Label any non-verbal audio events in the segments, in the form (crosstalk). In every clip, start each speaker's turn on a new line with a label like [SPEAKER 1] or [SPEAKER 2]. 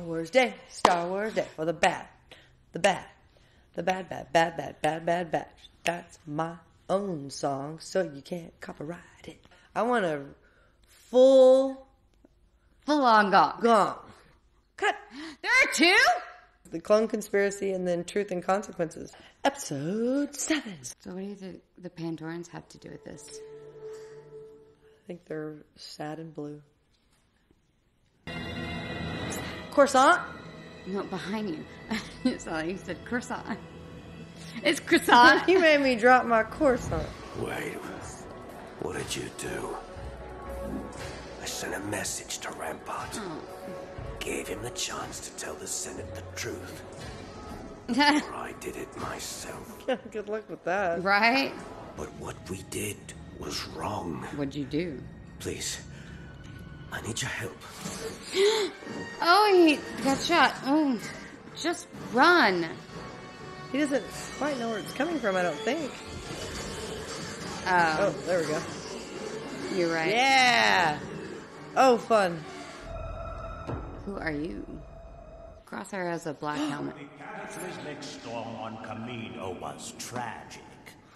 [SPEAKER 1] Wars Day, Star Wars Day for the bad, the bad, the bad, bad, bad, bad, bad, bad, bad. That's my own song, so you can't copyright it. I want a full
[SPEAKER 2] Full on gong.
[SPEAKER 1] gong. Cut.
[SPEAKER 2] There are two?
[SPEAKER 1] The Clone Conspiracy and then Truth and Consequences. Episode 7.
[SPEAKER 2] So what do you think the Pantorans have to do with this?
[SPEAKER 1] I think they're sad and blue. Croissant?
[SPEAKER 2] No, behind you. it's not like you said croissant. (laughs) It's croissant. (laughs)
[SPEAKER 1] You made me drop my croissant.
[SPEAKER 3] Wait, what did you do? I sent a message to Rampart. Oh. Gave him the chance to tell the Senate the truth. (laughs) Or I did it myself.
[SPEAKER 1] Good luck with that.
[SPEAKER 2] right?
[SPEAKER 3] But what we did was wrong.
[SPEAKER 2] What'd you do?
[SPEAKER 3] Please, I need your help. (gasps)
[SPEAKER 2] Oh, he got shot. Oh, just run.
[SPEAKER 1] He doesn't quite know where it's coming from, I don't think.
[SPEAKER 2] Oh,
[SPEAKER 1] Oh, there we go.
[SPEAKER 2] you're right.
[SPEAKER 1] Yeah! Oh, fun.
[SPEAKER 2] Who are you? Crosshair has a black (gasps) helmet.
[SPEAKER 4] The cataclysmic storm on Camino was tragic.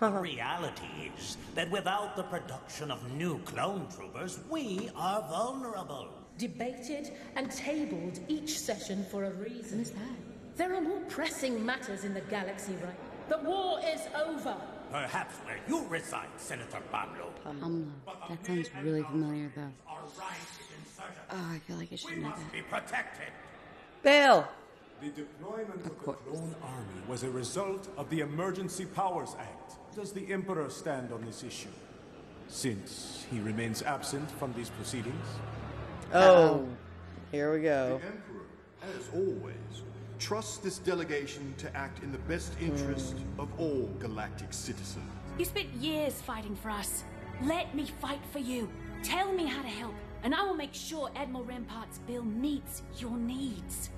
[SPEAKER 4] The reality is that without the production of new clone troopers, we are vulnerable.
[SPEAKER 5] debated and tabled each session for a reason.
[SPEAKER 2] Who's that?
[SPEAKER 5] There are more pressing matters in the galaxy right The war is over.
[SPEAKER 4] Perhaps where you reside, Senator Pablo.
[SPEAKER 2] Humla. That sounds really familiar, though.
[SPEAKER 4] Our rights insurgents.
[SPEAKER 2] Oh, I feel like I should know
[SPEAKER 4] must
[SPEAKER 2] that.
[SPEAKER 4] be protected.
[SPEAKER 1] Bail!
[SPEAKER 6] The deployment of, the. Clone Army was a result of the Emergency Powers Act. Does the Emperor stand on this issue? Since he remains absent from these proceedings?
[SPEAKER 1] Oh, here we go.
[SPEAKER 7] The Emperor, as always, trusts this delegation to act in the best hmm. interest of all galactic citizens.
[SPEAKER 8] You spent years fighting for us. Let me fight for you. Tell me how to help, and I will make sure Admiral Rampart's bill meets your needs.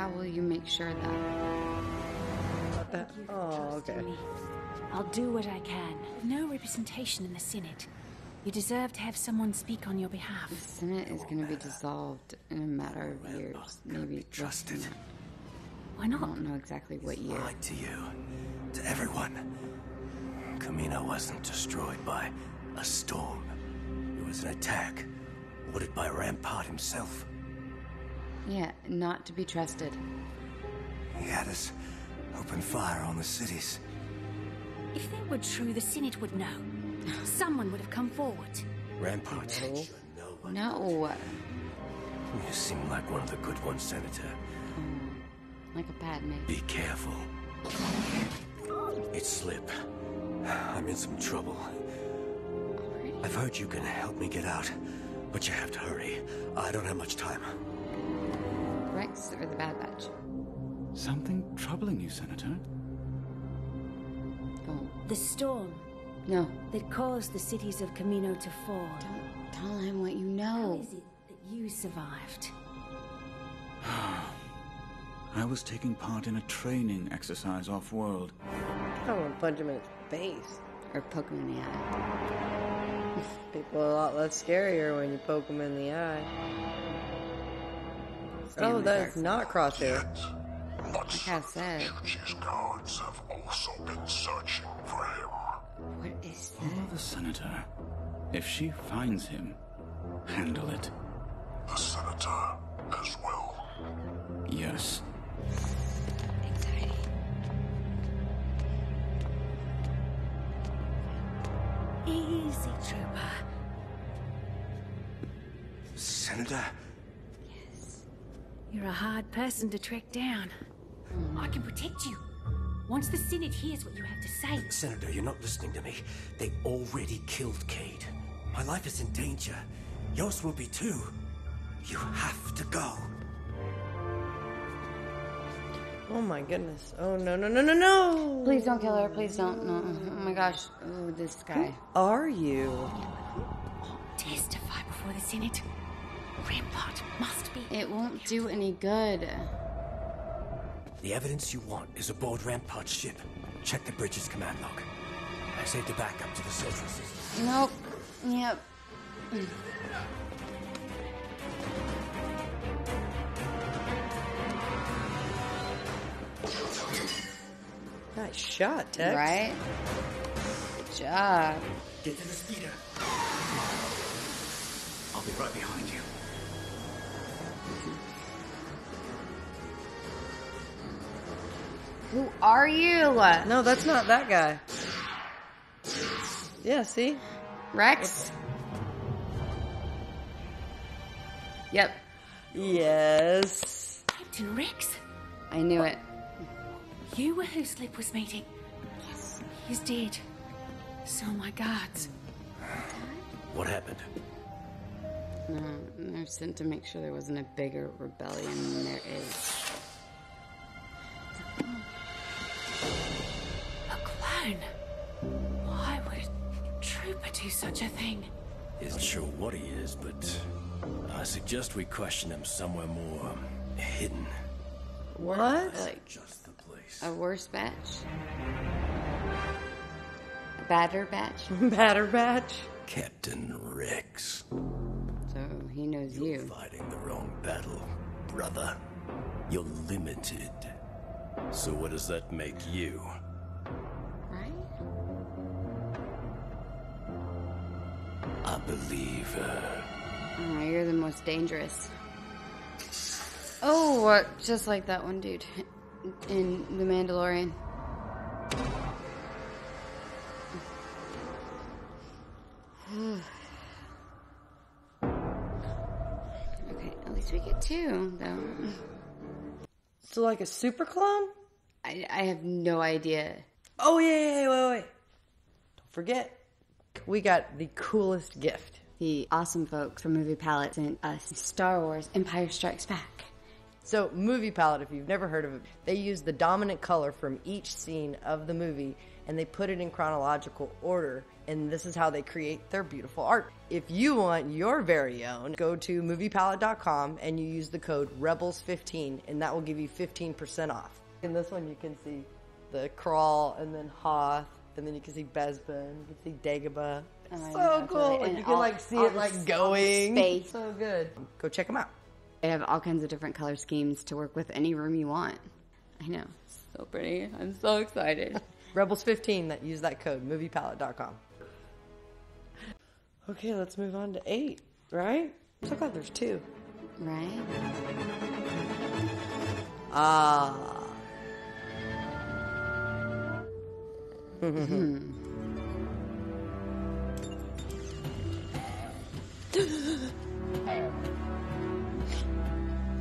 [SPEAKER 2] How will you make sure that?
[SPEAKER 1] That- oh, okay.
[SPEAKER 8] Me. I'll do what I can. No representation in the Senate. You deserve to have someone speak on your behalf.
[SPEAKER 2] The Senate is going to be dissolved in a matter of years, maybe less
[SPEAKER 3] Trusted.
[SPEAKER 2] than that.
[SPEAKER 8] Why
[SPEAKER 2] I don't know exactly what year.
[SPEAKER 3] Lied to you. To everyone. Camino wasn't destroyed by a storm. It was an attack. Ordered by Rampart himself.
[SPEAKER 2] Yeah, not to be trusted.
[SPEAKER 3] He had us open fire on the cities.
[SPEAKER 8] If they were true, the Senate would know. Someone would have come forward.
[SPEAKER 3] Rampart said you no.
[SPEAKER 2] No,
[SPEAKER 3] You seem like one of the good ones, Senator.
[SPEAKER 2] Mm, like a bad man.
[SPEAKER 3] Be careful. It's Slip. I'm in some trouble. I've heard you can help me get out, but you have to hurry. I don't have much time.
[SPEAKER 2] Rex or the Bad Batch?
[SPEAKER 9] Something troubling you, Senator?
[SPEAKER 2] Oh,
[SPEAKER 8] The storm
[SPEAKER 2] no.
[SPEAKER 8] that caused the cities of Camino to fall.
[SPEAKER 2] Don't tell him what you know.
[SPEAKER 8] is it that you survived? (sighs)
[SPEAKER 9] I was taking part in a training exercise off world.
[SPEAKER 1] I want to punch him in his face.
[SPEAKER 2] Or poke him in the eye.
[SPEAKER 1] People are a lot less scarier when you poke them in the eye.
[SPEAKER 2] Stay in
[SPEAKER 1] Oh,
[SPEAKER 2] the
[SPEAKER 1] that's
[SPEAKER 2] dark.
[SPEAKER 1] not crosshair.
[SPEAKER 2] Like I said,
[SPEAKER 10] His guards have also been searching for him.
[SPEAKER 2] what is that?
[SPEAKER 9] Follow the senator. If she finds him, handle it.
[SPEAKER 10] The senator as well.
[SPEAKER 9] Yes.
[SPEAKER 2] Anxiety.
[SPEAKER 8] Easy, trooper.
[SPEAKER 3] Senator?
[SPEAKER 8] You're a hard person to track down. I can protect you. Once the Senate hears what you have to say,
[SPEAKER 3] Senator, you're not listening to me. They already killed Cade. My life is in danger. Yours will be too. You have to go.
[SPEAKER 1] Oh my goodness. Oh no no no no no!
[SPEAKER 2] Please don't kill her. Please don't. No. Oh my gosh. Oh, this guy.
[SPEAKER 1] Who Are you?
[SPEAKER 8] testify before the Senate. Rampart must be.
[SPEAKER 2] It won't do any good.
[SPEAKER 3] The evidence you want is aboard Rampart's ship. Check the bridge's command log. I saved a backup to the social system.
[SPEAKER 2] Nope. Yep.
[SPEAKER 1] Nice shot, Tex.
[SPEAKER 2] Right? Good job.
[SPEAKER 3] Get to the speeder.
[SPEAKER 9] I'll be right behind you.
[SPEAKER 2] Who are you?
[SPEAKER 1] No, that's not that guy. Yeah, see?
[SPEAKER 2] Rex? Yep.
[SPEAKER 1] Yes.
[SPEAKER 8] Captain Rex,
[SPEAKER 2] I knew it.
[SPEAKER 8] you were who Slip was meeting. Yes. He's dead. So are my guards.
[SPEAKER 3] What happened?
[SPEAKER 2] Mm, no, they're sent to make sure there wasn't a bigger rebellion than there is.
[SPEAKER 8] Such a thing?
[SPEAKER 3] Isn't sure what he is, but I suggest we question him somewhere more um, hidden.
[SPEAKER 1] What?
[SPEAKER 2] Like
[SPEAKER 3] Just the place.
[SPEAKER 2] a worse batch? A badder batch? (laughs)
[SPEAKER 1] Batter batch.
[SPEAKER 3] Captain Rex.
[SPEAKER 2] So he knows you.
[SPEAKER 3] You're fighting the wrong battle, brother. You're limited. So what does that make you? I believe, uh,
[SPEAKER 2] Oh, you're the most dangerous. Oh, uh, just like that one dude in The Mandalorian. (sighs) okay, at least we get two, though.
[SPEAKER 1] So like a super clone?
[SPEAKER 2] I, I have no idea.
[SPEAKER 1] Oh yeah, yeah, yeah, wait, wait. Don't forget, we got the coolest gift.
[SPEAKER 2] The awesome folks from Movie Palette uh, sent us Star Wars Empire Strikes Back.
[SPEAKER 1] So, Movie Palette, if you've never heard of it, they use the dominant color from each scene of the movie and they put it in chronological order. And this is how they create their beautiful art. If you want your very own, go to moviepalette.com and you use the code REBELS15 and that will give you 15% off. In this one, you can see the Crawl and then Hoth and then you can see Bespin, you can see Dagobah.
[SPEAKER 2] Oh,
[SPEAKER 1] so cool. Like,
[SPEAKER 2] And
[SPEAKER 1] you can
[SPEAKER 2] all-
[SPEAKER 1] like see it like
[SPEAKER 2] s- all the
[SPEAKER 1] going.
[SPEAKER 2] space.
[SPEAKER 1] So good. Go check them out.
[SPEAKER 2] They have all kinds of different color schemes to work with any room you want. I know. So pretty. I'm so excited. (laughs)
[SPEAKER 1] Rebels 15 that use that code, moviepalette.com. Okay, let's move on to 8, right? I'm so glad there's two.
[SPEAKER 2] right?
[SPEAKER 1] Ah. Mm-hmm.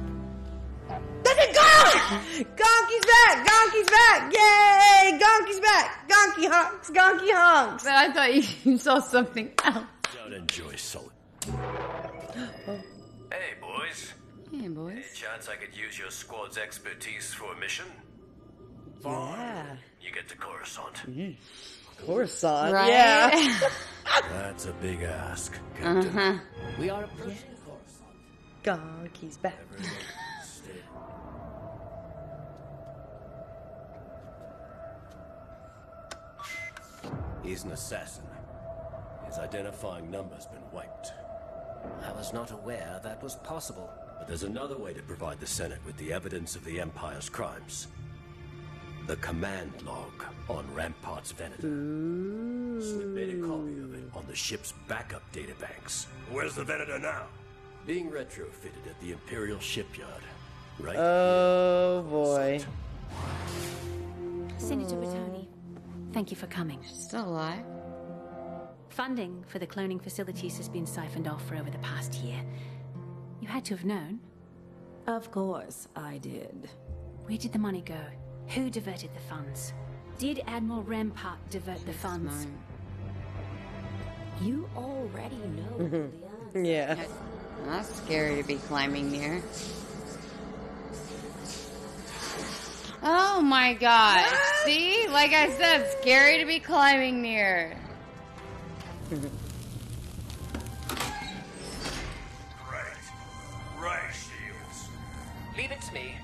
[SPEAKER 1] Look at Gonk! Gonky's back! Gonky's back! Yay! Gonky's back! Gonky honks! Gonky honks!
[SPEAKER 2] But I thought you, you (laughs) saw something else.
[SPEAKER 3] don't enjoy solid. (gasps) Hey, boys.
[SPEAKER 2] Hey, boys.
[SPEAKER 3] Any chance I could use your squad's expertise for a mission?
[SPEAKER 1] Yeah.
[SPEAKER 3] You get to Coruscant.
[SPEAKER 1] Coruscant.
[SPEAKER 2] Right?
[SPEAKER 1] Yeah. (laughs)
[SPEAKER 3] That's a big ask, Captain.
[SPEAKER 2] uh-huh.
[SPEAKER 3] We are approaching
[SPEAKER 1] Gonky's back. (laughs)
[SPEAKER 3] He's an assassin. His identifying number's been wiped. I was not aware that was possible. But there's another way to provide the Senate with the evidence of the Empire's crimes. The command log on Rampart's Venator. Slip made a copy of it on the ship's backup databanks. Where's the Venator now? Being retrofitted at the Imperial shipyard. Right
[SPEAKER 1] Oh boy.
[SPEAKER 8] Senator Bonteri, thank you for coming.
[SPEAKER 2] Still alive.
[SPEAKER 8] Funding for the cloning facilities has been siphoned off for over the past year. You had to have known.
[SPEAKER 5] Of course, I did.
[SPEAKER 8] Where did the money go? Who diverted the funds? Did Admiral Rampart divert the funds?
[SPEAKER 5] You already know mm-hmm. the answer.
[SPEAKER 1] Yeah.
[SPEAKER 2] That's scary to be climbing near. Oh my god. Ah! See? Like I said, scary to be climbing near. (laughs)
[SPEAKER 3] Right. Right, Shields. Leave it to me.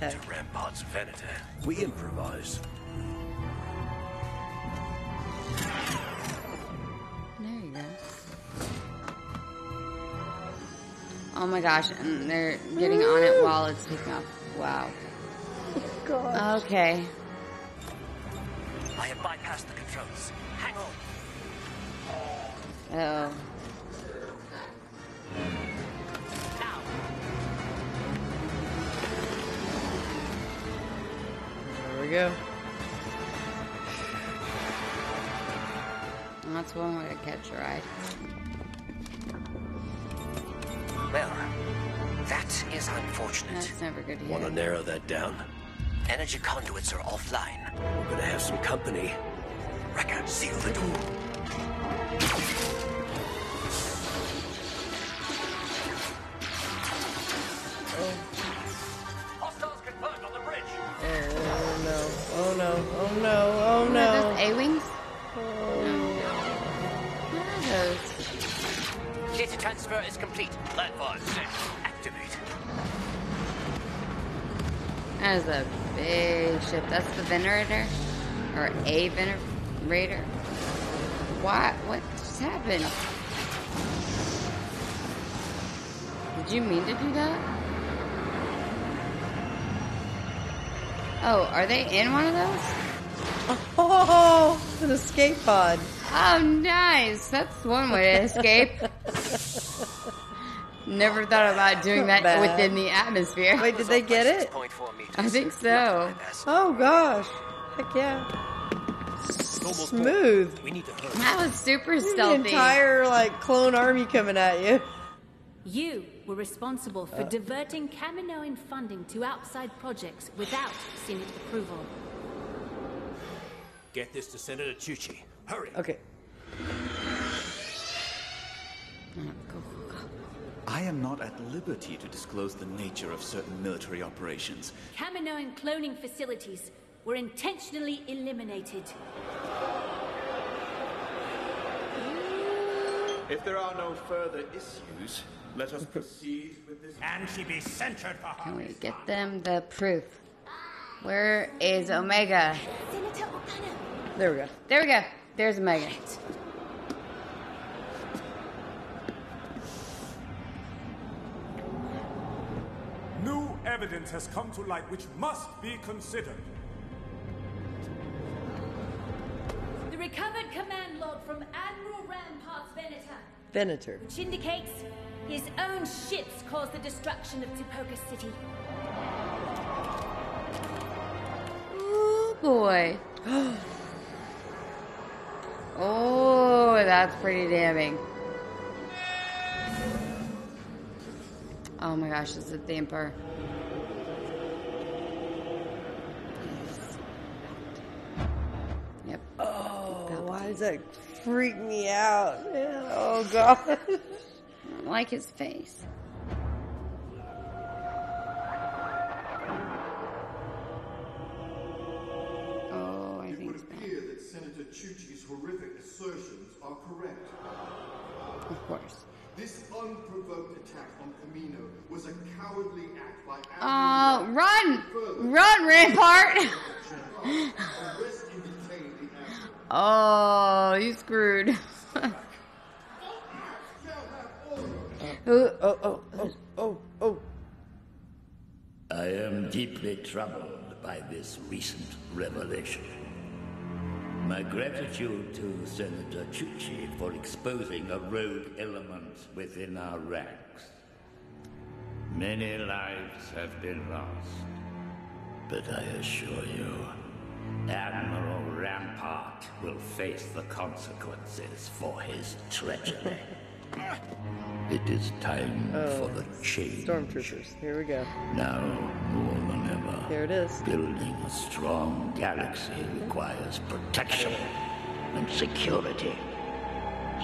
[SPEAKER 1] Venator.
[SPEAKER 3] To Rampart's Venator. We improvise.
[SPEAKER 2] There you go. Oh my gosh, and they're getting on it while it's picking up. Wow.
[SPEAKER 1] God.
[SPEAKER 2] Okay.
[SPEAKER 11] I have bypassed the controls. Hang on.
[SPEAKER 2] Uh oh.
[SPEAKER 1] There we go.
[SPEAKER 2] That's one way to catch a ride.
[SPEAKER 11] Well, that is unfortunate.
[SPEAKER 2] That's never good to
[SPEAKER 3] Want to narrow that down?
[SPEAKER 11] Energy conduits are offline.
[SPEAKER 3] We're gonna have some company.
[SPEAKER 11] Wrecker, seal the door.
[SPEAKER 2] That is a big ship. That's the Venerator? Or a Venerator? What? What just happened? Did you mean to do that? Oh, are they in one of those?
[SPEAKER 1] Oh, an escape pod.
[SPEAKER 2] Oh, nice. That's one way to escape. (laughs) Never thought about doing that
[SPEAKER 1] bad.
[SPEAKER 2] within the atmosphere.
[SPEAKER 1] Wait, did they get it?
[SPEAKER 2] I think so.
[SPEAKER 1] Oh gosh. Heck yeah. Smooth.
[SPEAKER 11] We need to hurry.
[SPEAKER 2] That was super
[SPEAKER 1] The
[SPEAKER 2] stealthy.
[SPEAKER 1] entire like clone army coming at you.
[SPEAKER 8] You were responsible for diverting Kaminoan funding to outside projects without Senate approval.
[SPEAKER 4] Get this to Senator Chuchi. Hurry.
[SPEAKER 1] Okay.
[SPEAKER 9] I am not at liberty to disclose the nature of certain military operations.
[SPEAKER 8] Kaminoan cloning facilities were intentionally eliminated.
[SPEAKER 9] If there are no further issues, let us proceed with this.
[SPEAKER 4] Can she be censured for
[SPEAKER 2] Can we get them the proof? Where is Omega?
[SPEAKER 1] There we go.
[SPEAKER 2] There we go. There's Omega.
[SPEAKER 6] New evidence has come to light which must be considered.
[SPEAKER 8] The recovered command log from Admiral Rampart's Venator,
[SPEAKER 1] Venator.
[SPEAKER 8] which indicates his own ships caused the destruction of Tipoca City.
[SPEAKER 2] Oh boy. (gasps) Oh, that's pretty damning. Oh my gosh, this is the
[SPEAKER 1] Oh, that freak me out? Oh god.
[SPEAKER 2] I don't like his face. Oh, I
[SPEAKER 7] It
[SPEAKER 2] think
[SPEAKER 7] would appear that Senator Chuchi's horrific assertions are correct.
[SPEAKER 2] Of course.
[SPEAKER 7] This unprovoked attack on Camino was a cowardly act by
[SPEAKER 2] Oh,
[SPEAKER 7] Admiral
[SPEAKER 2] run! Run, Rampart!
[SPEAKER 7] Arrest and detain the admiral.
[SPEAKER 2] Oh, you screwed.
[SPEAKER 1] oh, (laughs) oh, oh, oh, oh, oh.
[SPEAKER 12] I am deeply troubled by this recent revelation. My gratitude to Senator Chuchi for exposing a rogue element within our ranks. Many lives have been lost, but I assure you, Admiral Rampart will face the consequences for his treachery. (laughs) It is time
[SPEAKER 1] Oh,
[SPEAKER 12] for the change.
[SPEAKER 1] Stormtroopers. Here we go.
[SPEAKER 12] Now, more than ever,
[SPEAKER 1] There it is.
[SPEAKER 12] building a strong galaxy requires protection and security.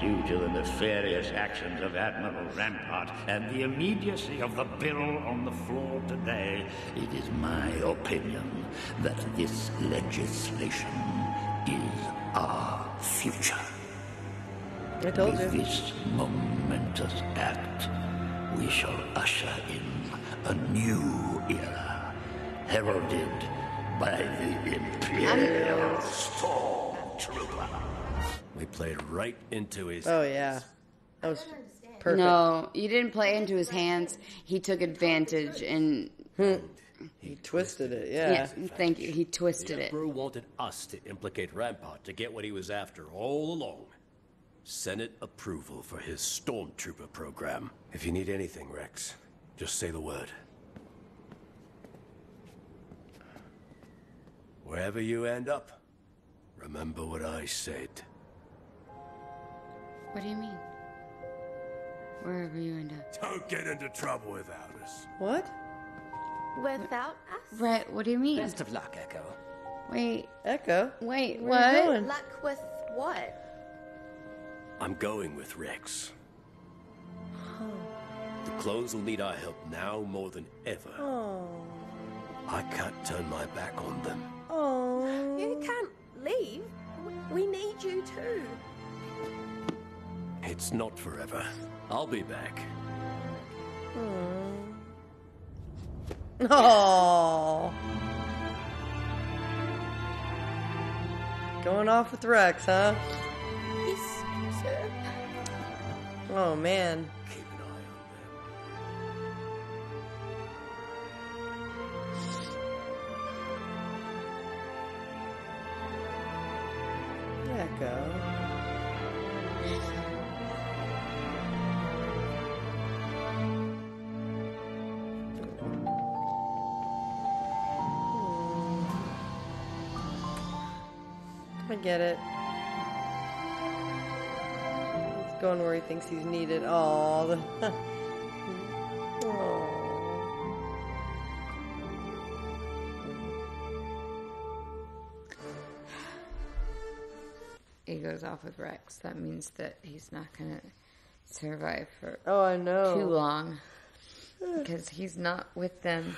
[SPEAKER 12] Due to the nefarious actions of Admiral Rampart and the immediacy of the bill on the floor today, it is my opinion that this legislation is our future. With
[SPEAKER 1] you.
[SPEAKER 12] this momentous act, we shall usher in a new era, heralded by the Imperial Stormtrooper.
[SPEAKER 3] We played right into his.
[SPEAKER 1] Oh yeah. That was perfect.
[SPEAKER 2] No, you didn't play into his hands. He took advantage and. Hmm.
[SPEAKER 1] He twisted it, yeah.
[SPEAKER 2] Yes, thank you. He twisted it.
[SPEAKER 13] the
[SPEAKER 2] it.
[SPEAKER 13] Emperor wanted us to implicate Rampart to get what he was after all along. Senate approval for his stormtrooper program.
[SPEAKER 3] If you need anything, Rex, just say the word. Wherever you end up, remember what I said.
[SPEAKER 2] What do you mean? Wherever you end up.
[SPEAKER 3] Don't get into trouble without us.
[SPEAKER 1] What?
[SPEAKER 14] Without us?
[SPEAKER 2] Right, what do you mean?
[SPEAKER 11] Best of luck, Echo.
[SPEAKER 2] Wait.
[SPEAKER 1] Echo?
[SPEAKER 2] Wait,
[SPEAKER 1] Where are you
[SPEAKER 2] what?
[SPEAKER 1] going?
[SPEAKER 14] Luck with what?
[SPEAKER 3] I'm going with Rex. Oh. The clones will need our help now more than ever.
[SPEAKER 1] Oh.
[SPEAKER 3] I can't turn my back on them.
[SPEAKER 1] Oh.
[SPEAKER 14] You can't leave. We need you too.
[SPEAKER 3] It's not forever. I'll be back.
[SPEAKER 1] Oh. Going off with Rex, huh?
[SPEAKER 14] Yes, sir.
[SPEAKER 1] Oh man.
[SPEAKER 3] Keep an eye on them.
[SPEAKER 1] Echo. Get it. He's going where he thinks he's needed. Oh, (laughs) the. Aw.
[SPEAKER 2] He goes off with Rex. That means that he's not gonna survive for
[SPEAKER 1] Oh, I know.
[SPEAKER 2] too long because he's not with them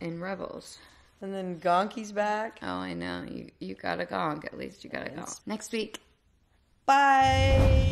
[SPEAKER 2] in Rebels.
[SPEAKER 1] And then Gonky's back.
[SPEAKER 2] Oh, I know. You you got a gonk. At least you got a gonk. Next week.
[SPEAKER 1] Bye.